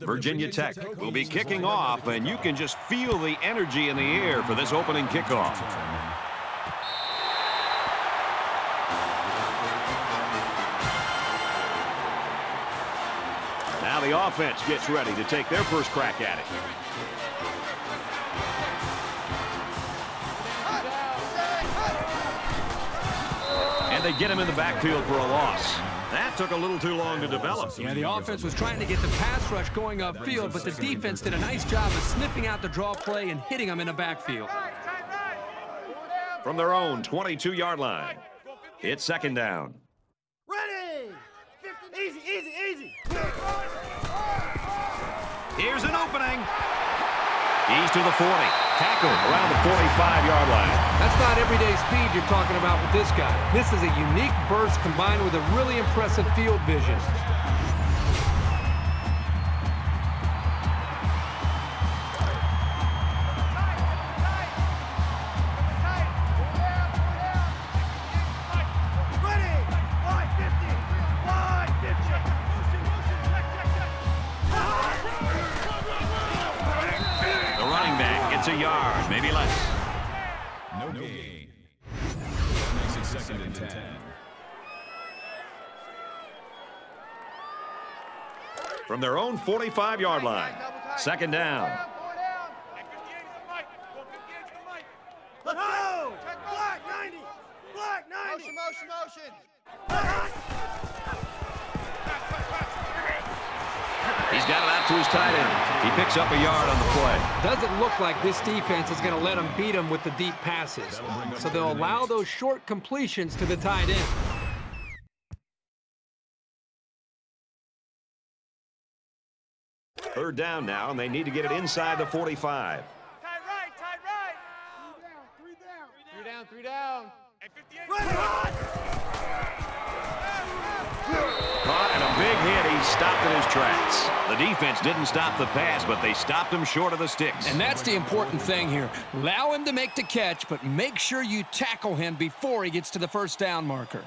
Virginia Tech will be kicking off, and you can just feel the energy in the air for this opening kickoff. Now the offense gets ready to take their first crack at it. And they get him in the backfield for a loss. That took a little too long to develop. Yeah, the offense was trying to get the pass rush going upfield, but the defense did a nice job of sniffing out the draw play and hitting them in the backfield. From their own 22-yard line, it's second down. Ready! easy, easy, easy. Here's an opening. He's to the 40. Tackle around the 45-yard line. That's not everyday speed you're talking about with this guy. This is a unique burst combined with a really impressive field vision. Maybe less. No gain. That makes it second and 10. From their own 45-yard line, second down. Picks up a yard on the play. Doesn't look like this defense is going to let them beat them with the deep passes. So they'll allow those short completions to the tight end. Third down now, and they need to get it inside the 45. Stopped in his tracks. The defense didn't stop the pass, but they stopped him short of the sticks. And that's the important thing here. Allow him to make the catch, but make sure you tackle him before he gets to the first down marker.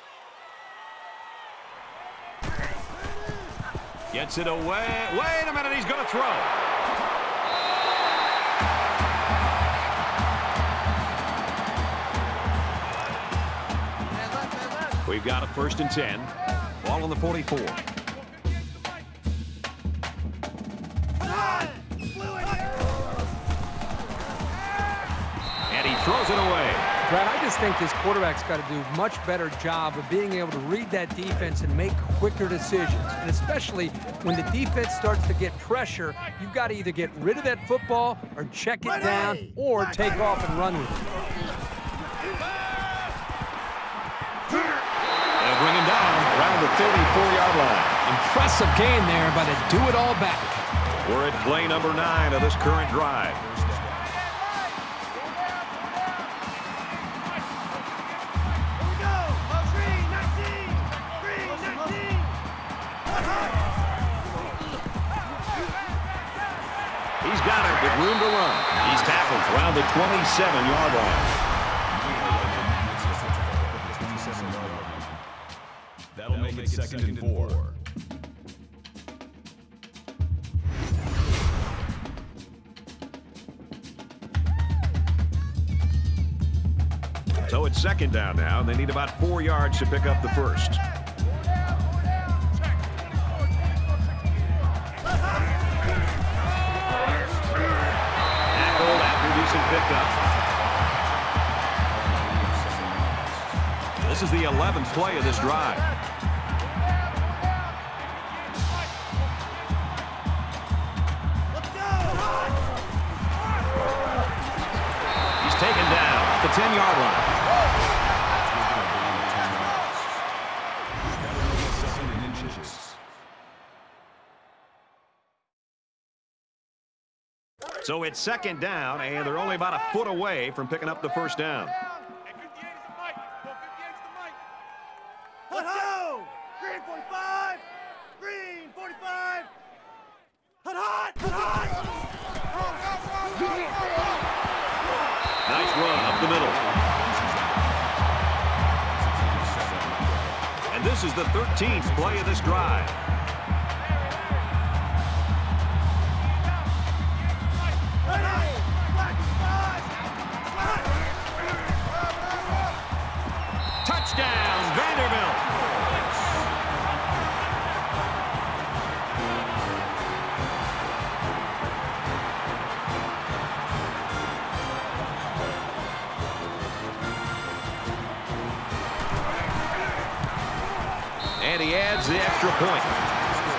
Gets it away. Wait a minute, he's going to throw. We've got a first and 10. Ball on the 44. Brad, I just think this quarterback's got to do a much better job of being able to read that defense and make quicker decisions. And especially when the defense starts to get pressure, you've got to either get rid of that football or check it down or take off and run with it. They'll bring him down around the 34-yard line. Impressive gain there by the do-it-all back. We're at play number nine of this current drive. Around the 27-yard line. That'll make it second and four. So it's second down now, and they need about four yards to pick up the first. Pickup. This is the 11th play of this drive. He's taken down at the 10-yard line. So it's second down, and they're only about a foot away from picking up the first down. Green 45! Green 45! Hot, hot! Hot, hot! Nice run up the middle. And this is the 13th play of this drive. Extra point.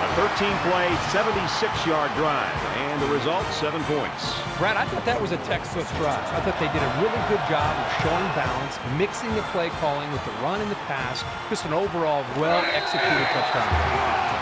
A 13-play, 76-yard drive, and the result, seven points. Brad, I thought that was a textbook drive. I thought they did a really good job of showing balance, mixing the play calling with the run and the pass. Just an overall well-executed touchdown.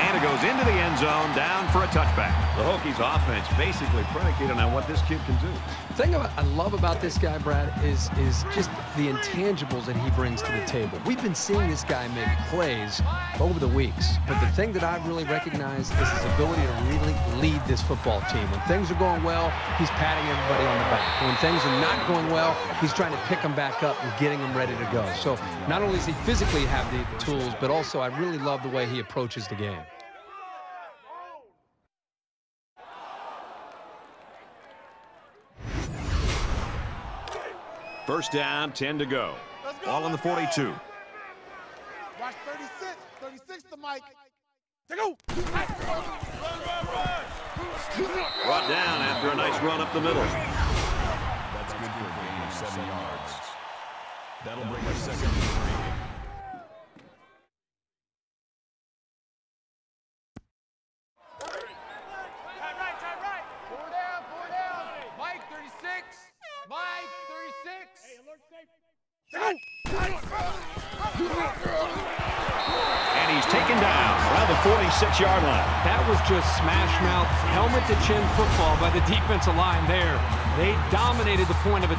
And it goes into the end zone, down for a touchback. The Hokies offense basically predicated on what this kid can do. The thing I love about this guy, Brad, is, is just the intangibles that he brings to the table. We've been seeing this guy make plays over the weeks, but the thing that I've really recognized is his ability to really lead this football team. When things are going well, he's patting everybody on the back. When things are not going well, he's trying to pick them back up and getting them ready to go. So not only does he physically have the tools, but also I really love the way he approaches the game. First down, 10 to go. Ball on the 42. Watch 36. 36 to Mike. Take go. Brought down after a nice run up the middle. That's good for a gain of seven yards. That'll bring us second and three.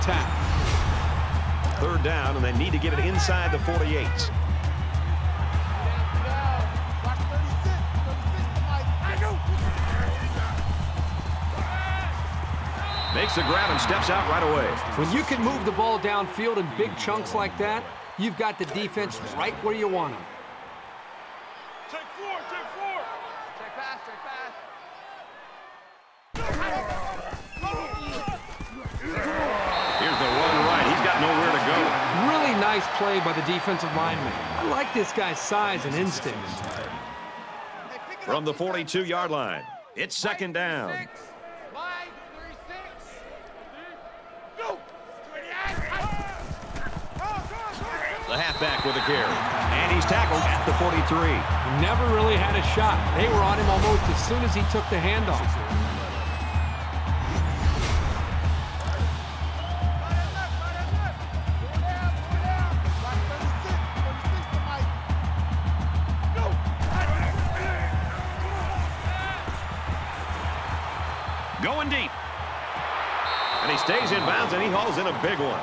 Attack. Third down, and they need to get it inside the 48. Down, down. Watch 36. 36 to Mike. Take go. Makes the grab and steps out right away. When you can move the ball downfield in big chunks like that, you've got the defense right where you want them. Check four, check four. Check pass, check pass. Here's the run right. He's got nowhere to go. Really nice play by the defensive lineman. I like this guy's size and instincts. Hey, pick it From the up, pick it up, 42-yard line, it's second down. Mike 36. Go. 28. The halfback with a carry. And he's tackled at the 43. He never really had a shot. They were on him almost as soon as he took the handoff. Big one.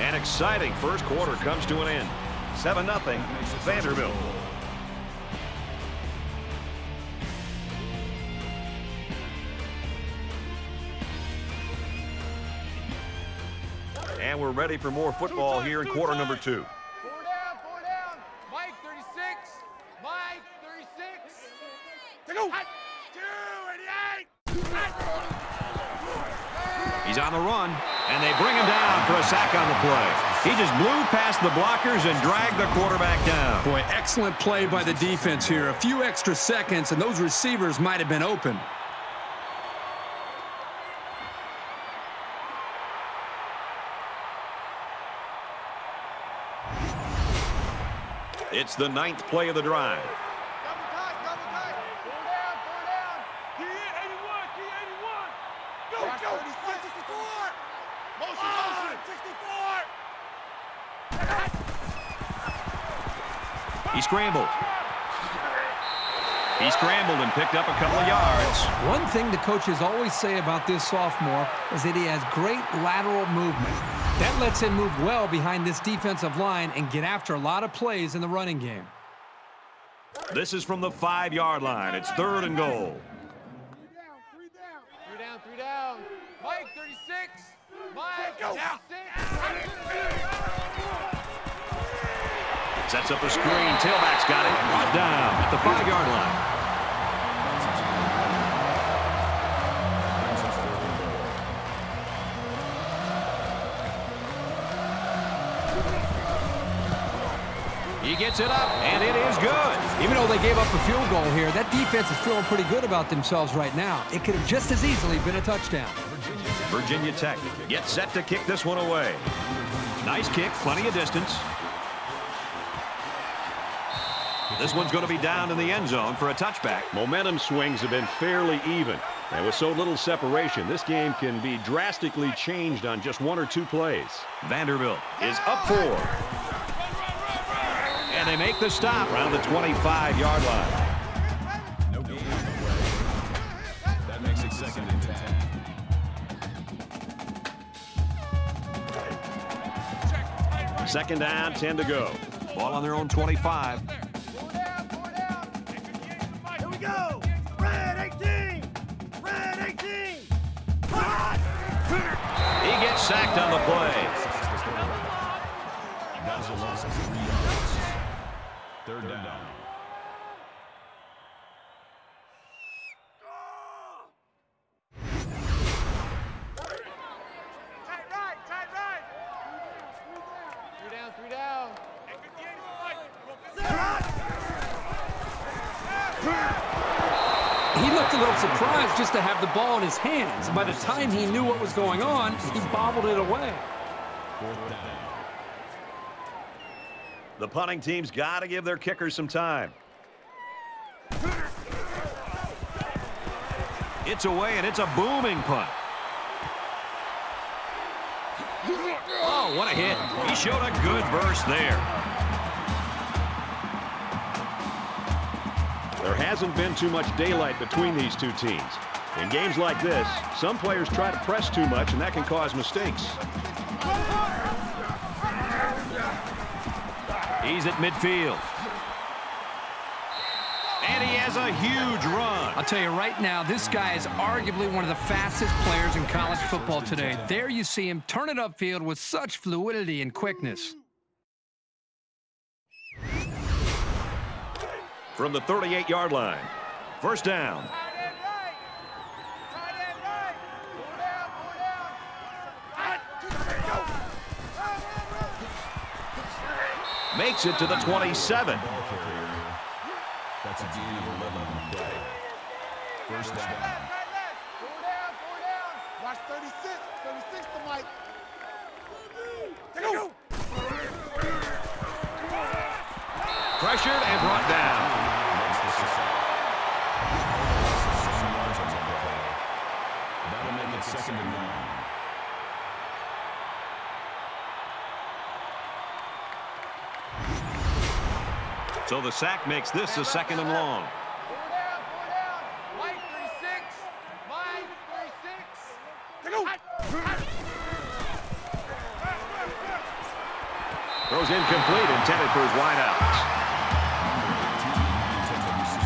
An exciting first quarter comes to an end. 7-0 Vanderbilt. And we're ready for more football here in quarter number two. Four down, four down. Mike 36. Mike 36. Take go. Two, 88. He's on the run, and they bring him down for a sack on the play. He just blew past the blockers and drag the quarterback down. Boy, excellent play by the defense here. A few extra seconds, and those receivers might have been open. It's the ninth play of the drive. Double tight, double tight. Four down, four down. Key 81, key 81. Go, go. 64. Motion, motion. 64. He scrambled. He scrambled and picked up a couple of yards. One thing the coaches always say about this sophomore is that he has great lateral movement. That lets him move well behind this defensive line and get after a lot of plays in the running game. This is from the five-yard line. It's third and goal. Sets up a screen. Tailback's got it. Brought down at the five-yard line. He gets it up, and it is good. Even though they gave up a field goal here, that defense is feeling pretty good about themselves right now. It could have just as easily been a touchdown. Virginia Tech gets set to kick this one away. Nice kick, plenty of distance. This one's going to be down in the end zone for a touchback. Momentum swings have been fairly even. And with so little separation, this game can be drastically changed on just one or two plays. Vanderbilt is up four. And they make the stop around the 25-yard line. No gain on the play. That makes it second and 10. Second down, 10 to go. Ball on their own 25. Sacked on the play. His hands. By the time he knew what was going on, he bobbled it away. The punting team's got to give their kickers some time. It's away, and it's a booming punt. Oh, what a hit. He showed a good burst there. There hasn't been too much daylight between these two teams. In games like this, some players try to press too much, and that can cause mistakes. He's at midfield. And he has a huge run. I'll tell you right now, this guy is arguably one of the fastest players in college football today. There you see him turn it upfield with such fluidity and quickness. From the 38-yard line. First down. Tight end right. Tight end right. Four down. Four down. Tight. Go. Run, run, run. Makes it to the 27. So the sack makes this a second and long. Four down. Four down. Mike 36. Mike 36. Go. Throws incomplete, intended for his wideouts.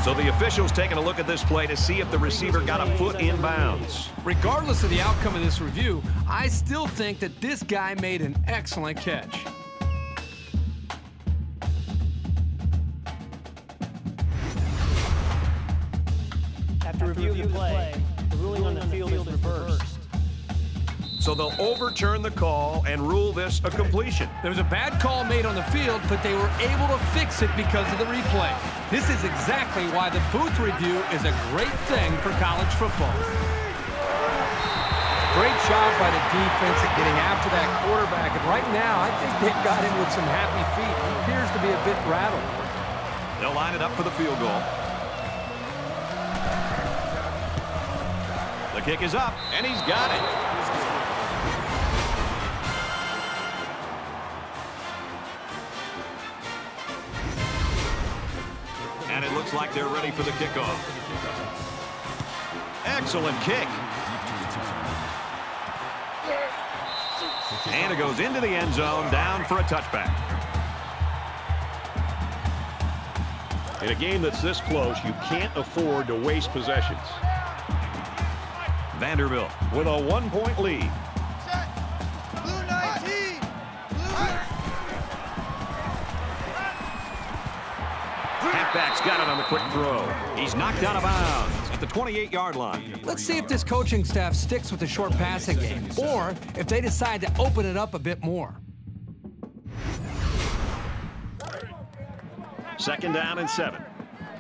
So the officials taking a look at this play to see if the receiver got a foot in bounds. Regardless of the outcome of this review, I still think that this guy made an excellent catch. So they'll overturn the call and rule this a completion. There was a bad call made on the field, but they were able to fix it because of the replay. This is exactly why the booth review is a great thing for college football. Great job by the defense at getting after that quarterback. And right now, I think they've got him with some happy feet. He appears to be a bit rattled. They'll line it up for the field goal. The kick is up, and he's got it. Like they're ready for the kickoff. Excellent kick. And it goes into the end zone, down for a touchback. In a game that's this close, you can't afford to waste possessions. Vanderbilt With a one-point lead, quick throw. He's knocked out of bounds at the 28-yard line. Let's see if this coaching staff sticks with the short passing game, or if they decide to open it up a bit more. second down and seven.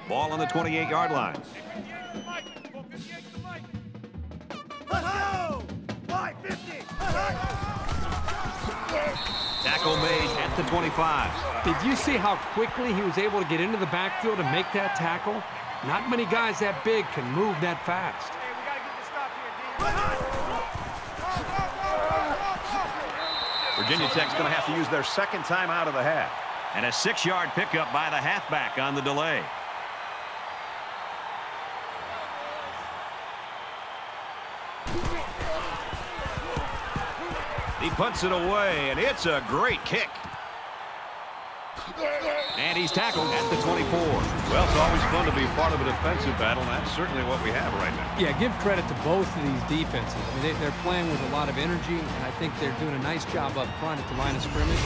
Ball on the 28-yard line. Let's go. 550. Tackle made at the 25. Did you see how quickly he was able to get into the backfield and make that tackle? Not many guys that big can move that fast. Virginia Tech's going to have to use their second time out of the half. And a six-yard pickup by the halfback on the delay. He punts it away, and it's a great kick. And he's tackled at the 24. Well, it's always fun to be part of a defensive battle, and that's certainly what we have right now. Yeah, give credit to both of these defenses. I mean, they, they're playing with a lot of energy, and I think they're doing a nice job up front at the line of scrimmage.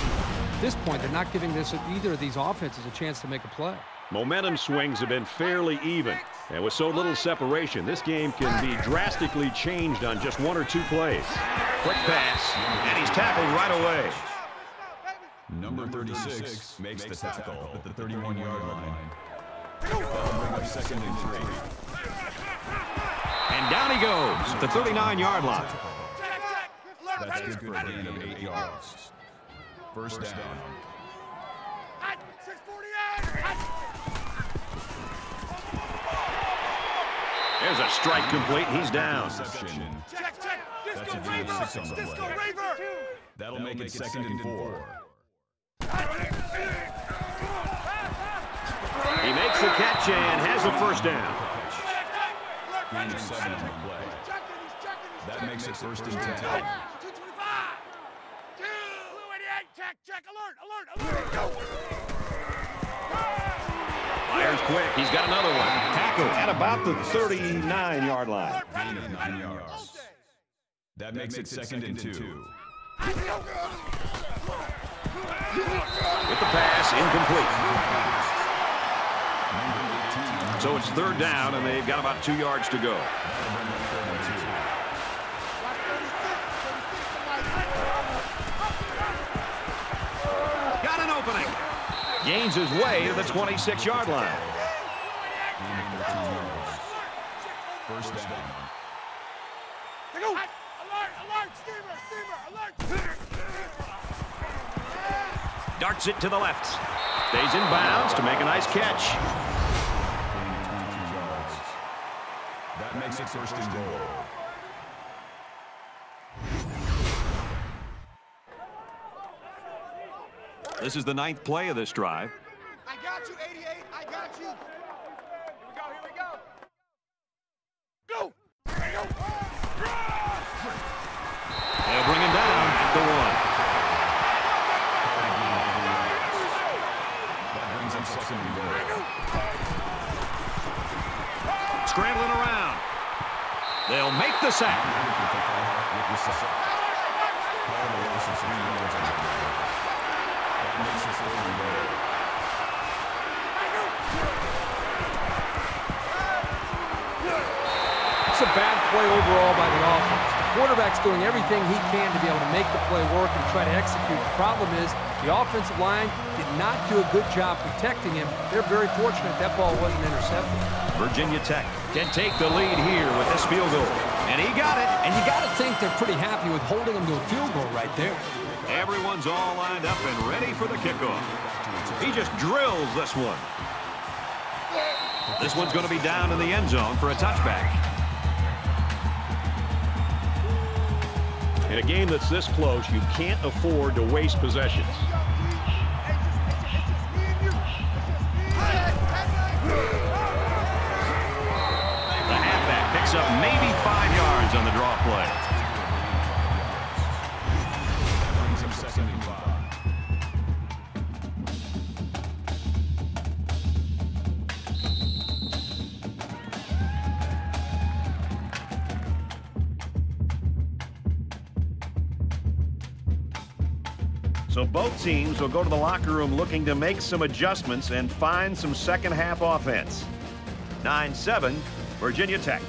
At this point, they're not giving this either of these offenses a chance to make a play. Momentum swings have been fairly even. And with so little separation, this game can be drastically changed on just one or two plays. Quick pass, and he's tackled right away. Number 36 makes the tackle at the 31-yard line. That'll second and three. And down he goes at the 39-yard line. That's good for a gain of eight yards. First down. There's a strike complete. He's down. Check, check. Disco a gain of Raver. six on the Disco. Raver. That'll make it second and four. He makes the catch and has a first down. Gain of seven on the play. That makes it first and ten. 225. Two. Blue 88. Check, check. Alert, alert, alert. Fires quick. He's got another one. Tackled at about the 39-yard line. Gain of nine yards. That makes it second and two. With the pass, incomplete. So it's third down, and they've got about two yards to go. Got an opening. Gains his way to the 26-yard line. Gain of 13 yards. First down. They go. Alert, alert. Steamer, steamer, alert. Darts it to the left. Stays in bounds to make a nice catch. Gain of 22 yards. That makes it first and goal. This is the ninth play of this drive. I got you, 88. I got you. Here we go, here we go. Go. Here we go. They'll bring him down at the one. That brings up second and goal. Scrambling around. They'll make the sack. With the sack. Call the loss of three yards on the play. That makes it third and goal. It's a bad play overall by the offense. The quarterback's doing everything he can to be able to make the play work and try to execute. The problem is the offensive line did not do a good job protecting him. They're very fortunate that ball wasn't intercepted. Virginia Tech can take the lead here with this field goal. And he got it. And you got to think they're pretty happy with holding him to a field goal right there. Everyone's all lined up and ready for the kickoff. He just drills this one. This one's going to be down in the end zone for a touchback. In a game that's this close, you can't afford to waste possessions. On the draw play. So both teams will go to the locker room looking to make some adjustments and find some second half offense. 9-7, Virginia Tech.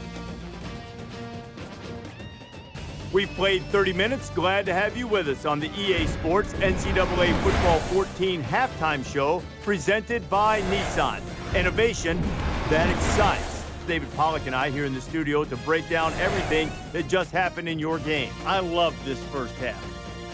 We've played 30 minutes. Glad to have you with us on the EA Sports NCAA Football 14 halftime show presented by Nissan. Innovation that excites. David Pollack and I here in the studio to break down everything that just happened in your game. I love this first half.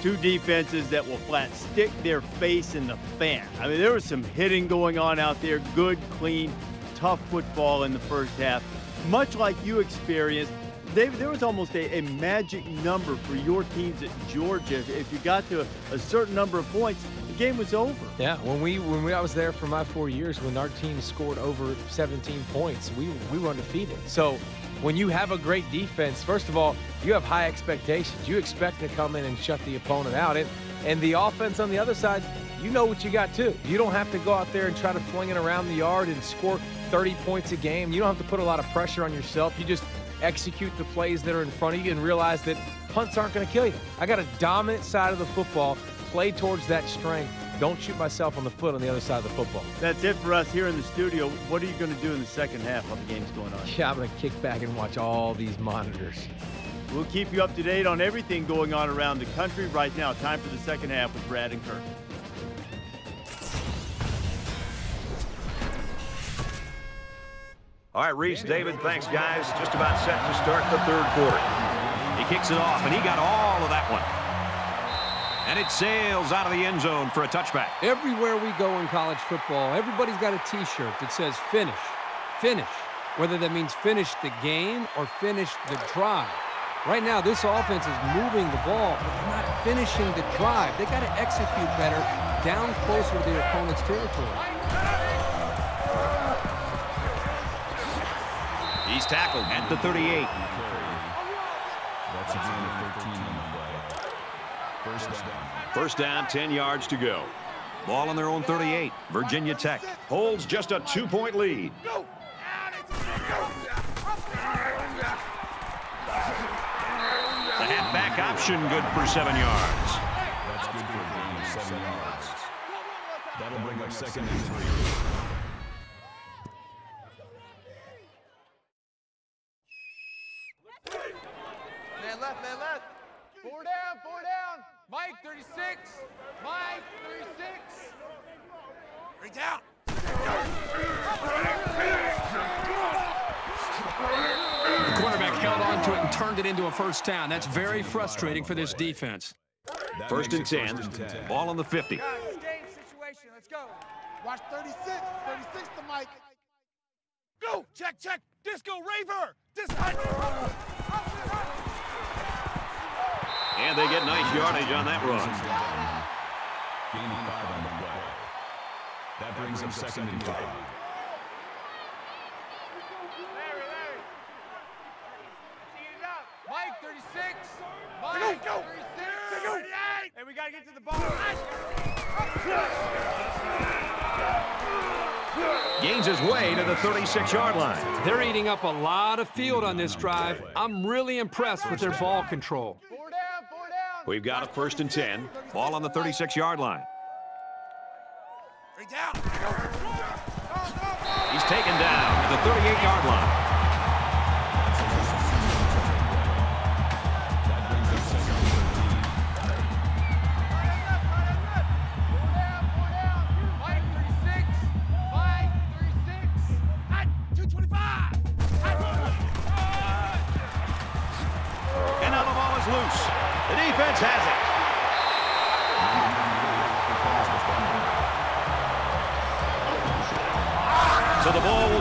Two defenses that will flat stick their face in the fan. I mean, there was some hitting going on out there. Good, clean, tough football in the first half. Much like you experienced, David, there was almost a, a magic number for your teams at Georgia. If, if you got to a, a, certain number of points, the game was over. Yeah, when we when we, I was there for my four years, when our team scored over 17 points, we we were undefeated. So when you have a great defense, first of all, you have high expectations. You expect to come in and shut the opponent out. And, and the offense on the other side, you know what you got too. You don't have to go out there and try to fling it around the yard and score 30 points a game. You don't have to put a lot of pressure on yourself. You just execute the plays that are in front of you and realize that punts aren't going to kill you. I got a dominant side of the football. Play towards that strength don't shoot myself on the foot on the other side of the football. That's it for us here in the studio. What are you going to do in the second half while the game's going on? Yeah, I'm going to kick back and watch all these monitors. We'll keep you up to date on everything going on around the country right now. Time for the second half with Brad and Kirk. All right, Rece, David, thanks, guys. Just about set to start the third quarter. He kicks it off, and he got all of that one. And it sails out of the end zone for a touchback. Everywhere we go in college football, everybody's got a T-shirt that says finish, finish. Whether that means finish the game or finish the drive. Right now, this offense is moving the ball, but they're not finishing the drive. They got to execute better down closer to their opponent's territory. He's tackled at the 38. That's a gain of 13 on the play. First down. First down, 10 yards to go. Ball on their own 38. Virginia Tech holds just a two-point lead. The halfback option good for seven yards. That's good for a gain of seven yards. That'll bring up second and three. Left. Four down, four down. Mike, 36. Mike, 36. Three down. The quarterback held on to it and turned it into a first down. That's very frustrating for this defense. First and 10. First and 10. Ball on the 50. Guys, game situation. Let's go. Watch 36. 36 to Mike. Go. Check, check. Disco Raver. Disco. And they get nice yardage on that run. Gain of five on the play. That brings up second and five. Larry, Larry. Teed it up. Mike, 36. Mike, 36. 38. Hey, we got to get to the ball. Gains his way to the 36-yard line. They're eating up a lot of field on this drive. I'm really impressed with their ball control. Four down, four down. We've got a first and 10. Ball on the 36-yard line. He's taken down at the 38-yard line.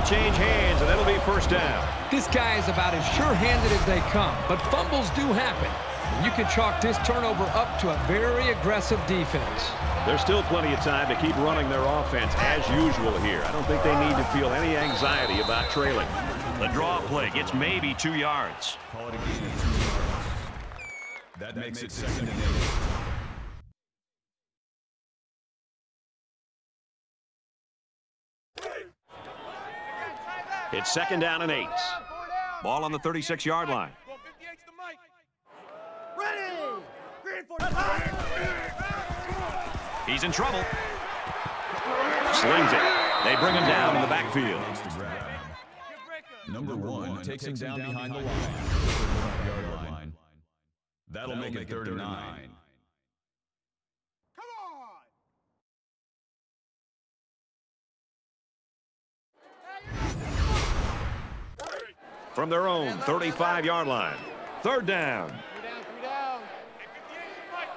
Will change hands, and it'll be first down. This guy is about as sure-handed as they come, but fumbles do happen. And You can chalk this turnover up to a very aggressive defense. There's still plenty of time to keep running their offense as usual here. I don't think they need to feel any anxiety about trailing. The draw play gets maybe two yards. Call it a gain of two yards. That makes it second and eight. It's second down and eight. Ball on the 36-yard line. He's in trouble. Slings it. They bring him down in the backfield. Number one takes him down behind the line. That'll make it third and nine. From their own 35-yard line. Third down. Three down, three down. Hey, 58 to Mike.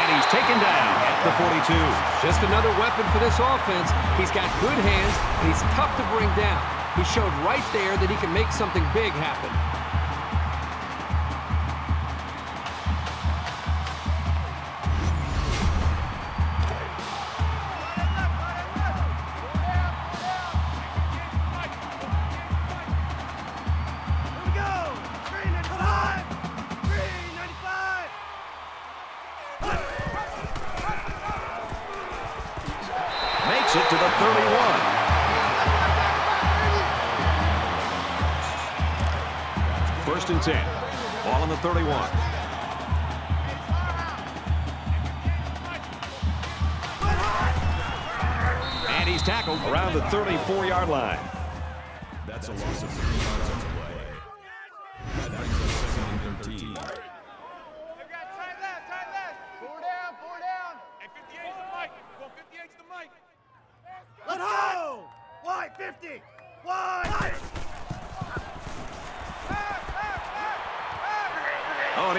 And he's taken down at the 42. Just another weapon for this offense. He's got good hands, and he's tough to bring down. He showed right there that he can make something big happen.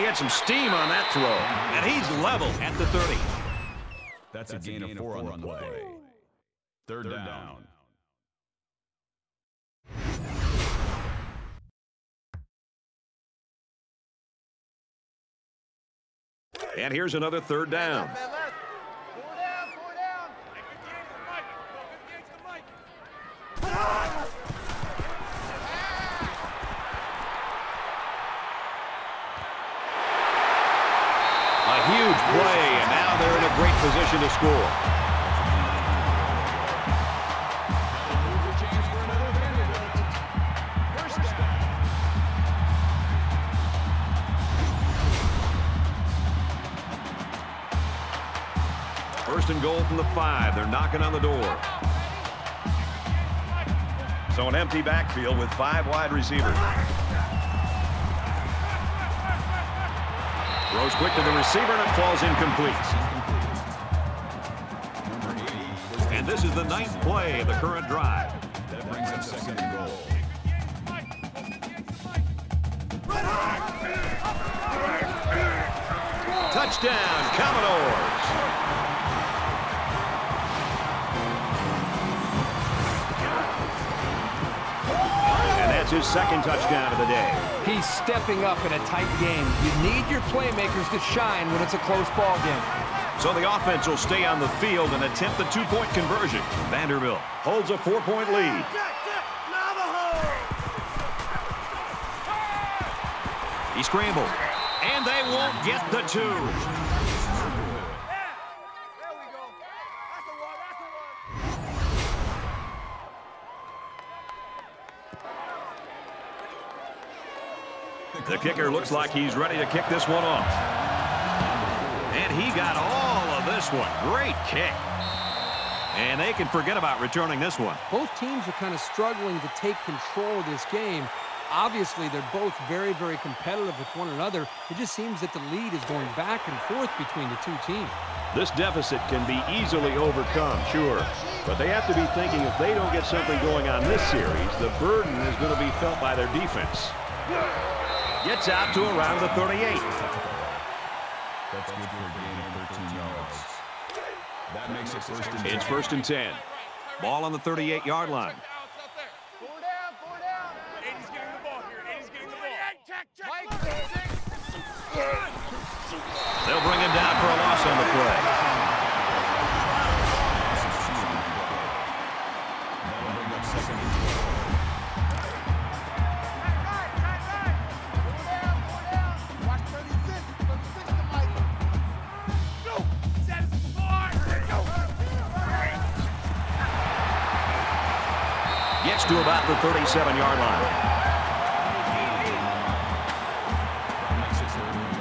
Had some steam on that throw. And he's level at the 30. That's, a gain, of four, on the play. Third, down. And here's another third down. A huge play, and now they're in a great position to score. First and goal from the five. They're knocking on the door. So an empty backfield with five wide receivers. Throws quick to the receiver, and it falls incomplete. Is the ninth play of the current drive. That brings up second and goal. Touchdown, Commodores. And that's his second touchdown of the day. He's stepping up in a tight game. You need your playmakers to shine when it's a close ball game. So the offense will stay on the field and attempt the two-point conversion. Vanderbilt holds a four-point lead. He scrambled, and they won't get the two. The kicker looks like he's ready to kick this one off. And he got all this one. Great kick. And they can forget about returning this one. Both teams are kind of struggling to take control of this game. Obviously, they're both very, very competitive with one another. It just seems that the lead is going back and forth between the two teams. This deficit can be easily overcome, sure. But they have to be thinking if they don't get something going on this series, the burden is going to be felt by their defense. Gets out to around the 38. That's good for a gain of 13 yards. That makes it first and It's first and 10. Ball on the 38-yard line. They'll bring him down for a loss on the play. To about the 37-yard line. That makes it third and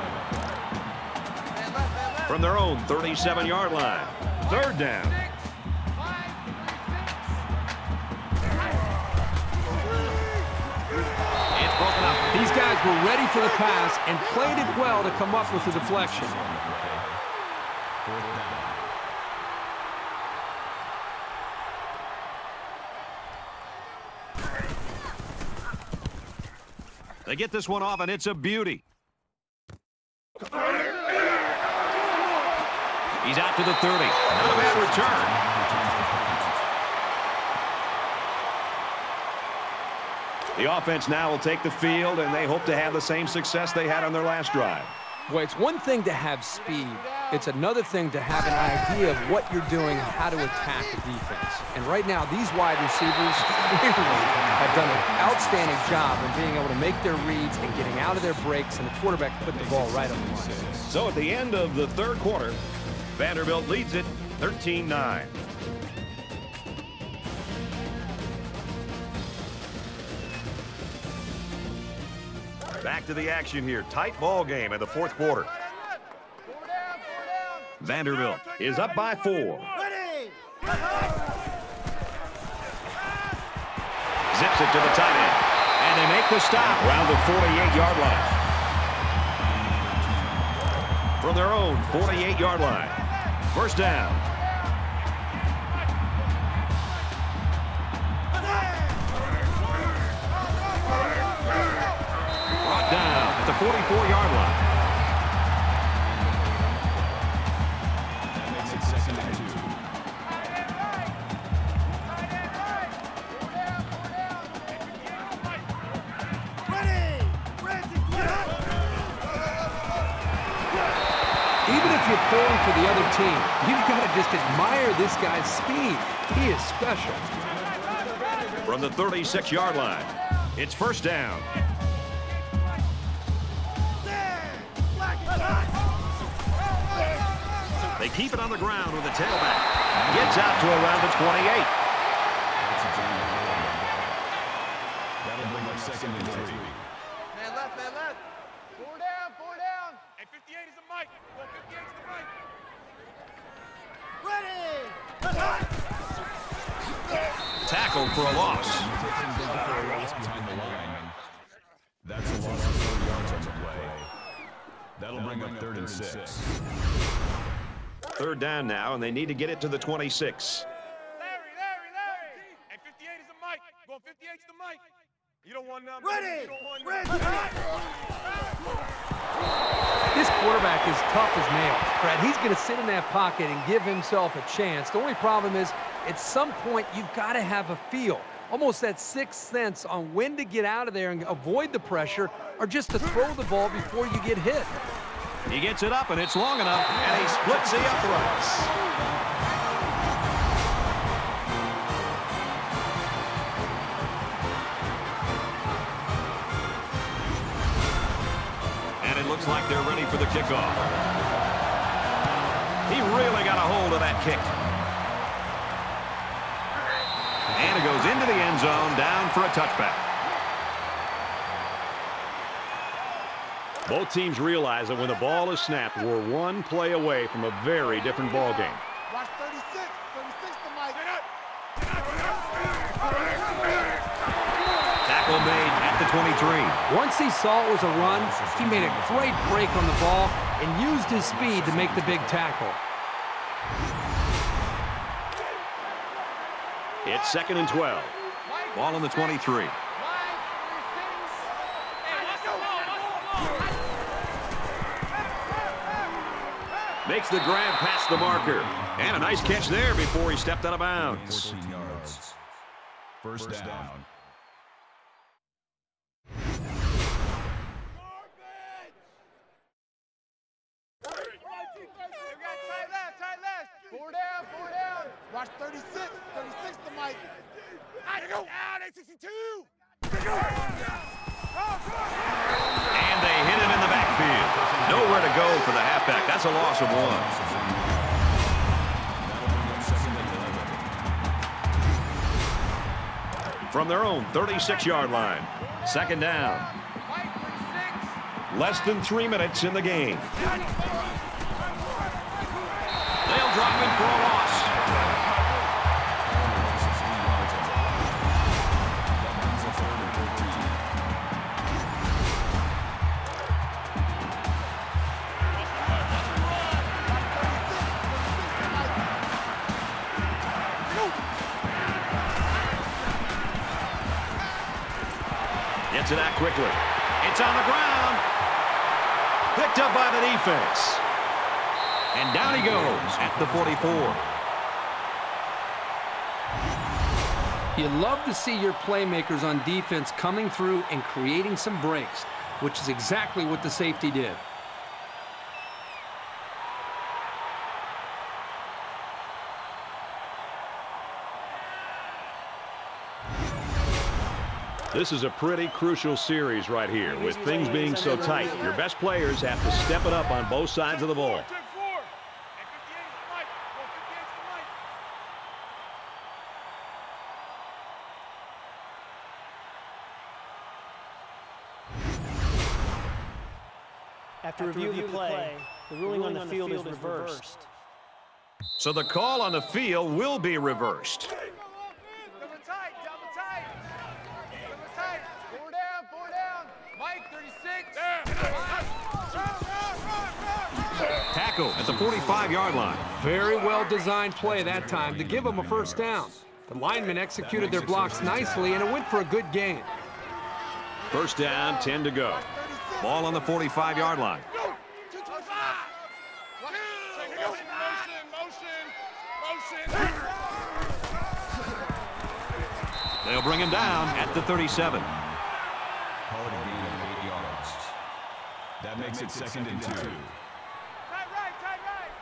11. From their own 37-yard line. Third down. These guys were ready for the pass and played it well to come up with the deflection. They get this one off, and it's a beauty. He's out to the 30. Not a bad return. The offense now will take the field, and they hope to have the same success they had on their last drive. Well, it's one thing to have speed. It's another thing to have an idea of what you're doing, how to attack the defense. And right now, these wide receivers really have done an outstanding job in being able to make their reads and getting out of their breaks, and the quarterback put the ball right on the line. So at the end of the third quarter, Vanderbilt leads it 13-9. Back to the action here. Tight ball game in the fourth quarter. Vanderbilt is up by four. Zips it to the tight end. And they make the stop. Around the 48-yard line. From their own 48-yard line. First down. 44-yard line. That makes it second and two. Even if you're pulling for the other team, you've got to just admire this guy's speed. He is special. From the 36-yard line. It's first down. They keep it on the ground with the tailback. Gets out to around the 28. That'll bring up second and three. Man left, man left. Four down, four down. Hey, 58 is the mic. Go 58 is the mic. Tackled for a loss. Behind the line. That's a loss of four yards on the play. That'll bring up third and six. Third down now, and they need to get it to the 26. Larry, Larry, Larry. Hey, 58 is the mic. Go 58 is the mic. You don't want none. Ready. You don't want none. This quarterback is tough as nails, Brad. He's going to sit in that pocket and give himself a chance. The only problem is, at some point, you've got to have a feel, almost that sixth sense on when to get out of there and avoid the pressure, or just to throw the ball before you get hit. He gets it up, and it's long enough, and he splits the uprights. And it looks like they're ready for the kickoff. He really got a hold of that kick. And it goes into the end zone, down for a touchback. Both teams realize that when the ball is snapped, we're one play away from a very different ball game. Watch 36. 36 the mic. Tackle made at the 23. Once he saw it was a run, he made a great break on the ball and used his speed to make the big tackle. It's second and 12. Ball on the 23. Makes the grab past the marker. And a nice catch there before he stepped out of bounds. 14 yards. First down. Tight left, tight left. Four down, four down. Watch 36. 36 the mic. I go. Down, 862. And they hit him in the backfield. Halfback. That's a loss of one. From their own 36-yard line. Second down. Less than three minutes in the game. The defense. And down he goes at the 44. You love to see your playmakers on defense coming through and creating some breaks, which is exactly what the safety did. This is a pretty crucial series right here. With things being so tight, your best players have to step it up on both sides of the ball. After review of the play, the ruling on the field is reversed. So the call on the field will be reversed. Double tight, double tight. Double tight. Four down, four down. Mike, 36. Tackle at the 45-yard line. Very well-designed play that time to give them a first down. The linemen executed their blocks nicely, and it went for a good gain. First down, 10 to go. Ball on the 45-yard line. Go. 225. Motion, motion, motion, motion. They'll bring him down at the 37. Call it a gain of eight yards. That makes it second and two. Tight right, tight right.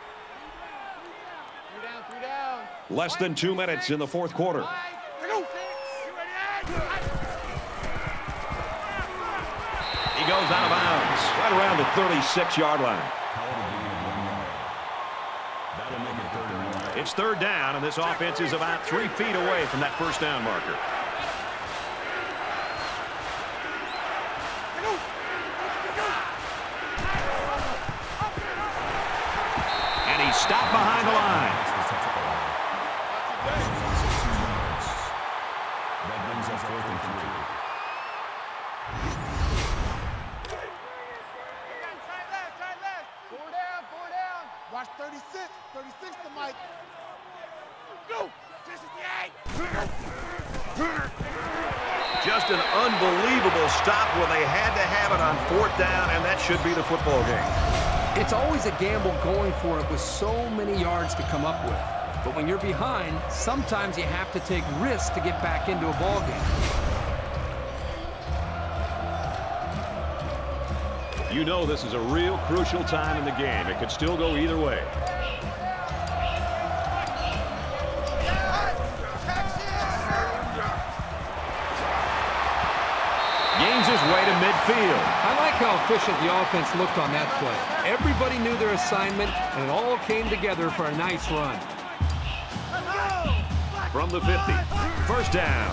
Three down, three down. Less than two minutes in the fourth quarter. He goes out of bounds right around the 36-yard line. It's third down, and this offense is about three feet away from that first down marker. A gamble going for it with so many yards to come up with. But when you're behind, sometimes you have to take risks to get back into a ball game. You know this is a real crucial time in the game. It could still go either way. How efficient the offense looked on that play. Everybody knew their assignment, and it all came together for a nice run. From the 50. First down.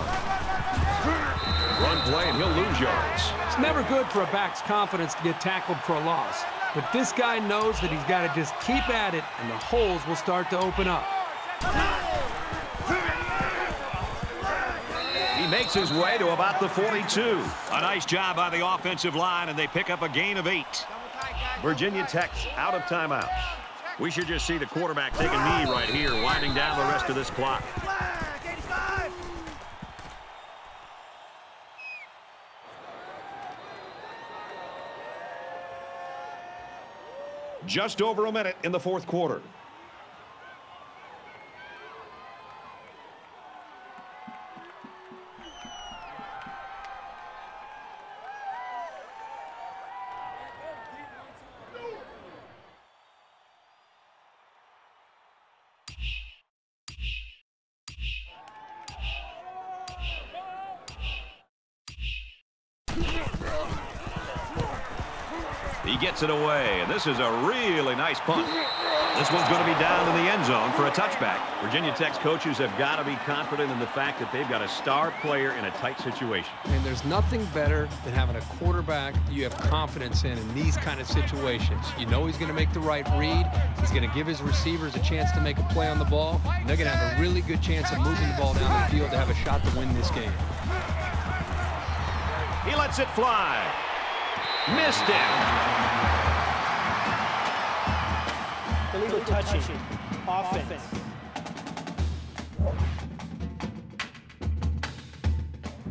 Run play, and he'll lose yards. It's never good for a back's confidence to get tackled for a loss. But this guy knows that he's got to just keep at it, and the holes will start to open up. Makes his way to about the 42. A nice job by the offensive line, and they pick up a gain of eight. Virginia Tech's out of timeout. We should just see the quarterback take a knee right here, winding down the rest of this clock. Just over a minute in the fourth quarter. He gets it away, and this is a really nice punt. This one's going to be down in the end zone for a touchback. Virginia Tech's coaches have got to be confident in the fact that they've got a star player in a tight situation. And there's nothing better than having a quarterback you have confidence in in these kind of situations. You know he's going to make the right read. He's going to give his receivers a chance to make a play on the ball. And they're going to have a really good chance of moving the ball down the field to have a shot to win this game. He lets it fly. Missed it. Illegal touching. Offense.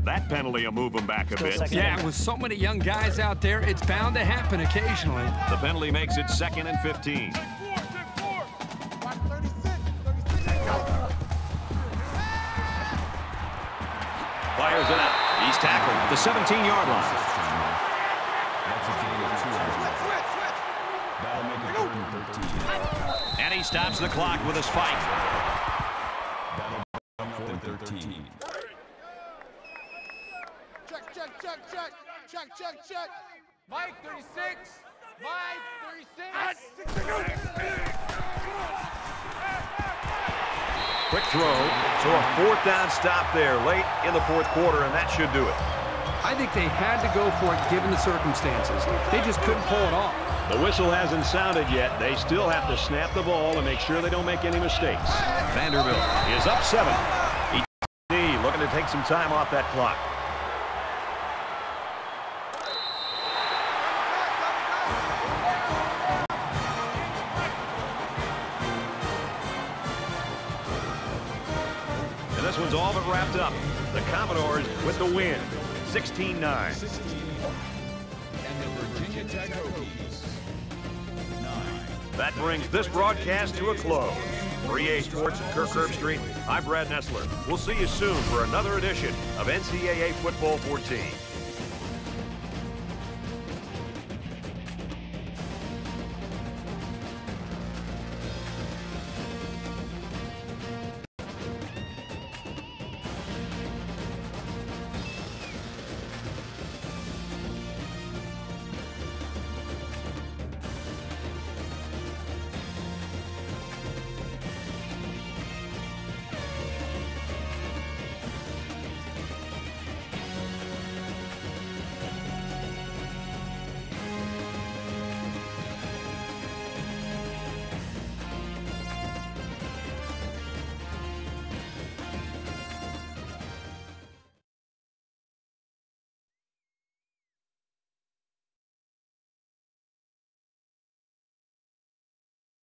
That penalty will move them back a Still bit. Yeah, with so many young guys out there, it's bound to happen occasionally. The penalty makes it second and 15. Check four, check four. Watch 36, 36. Fires it out. He's tackled at the 17-yard line. He stops the clock with a spike. That'll be 13. Check, check, check, check. Check, check, check. Mike, 36. Mike, 36. Quick throw. So a fourth down stop there late in the fourth quarter, and that should do it. I think they had to go for it given the circumstances. They just couldn't pull it off. The whistle hasn't sounded yet. They still have to snap the ball and make sure they don't make any mistakes. Vanderbilt is up seven. He looking to take some time off that clock. And this one's all but wrapped up. The Commodores with the win, 16-9. That brings this broadcast to a close. For EA Sports at Kirk Herbstreit, I'm Brad Nessler. We'll see you soon for another edition of NCAA Football 14.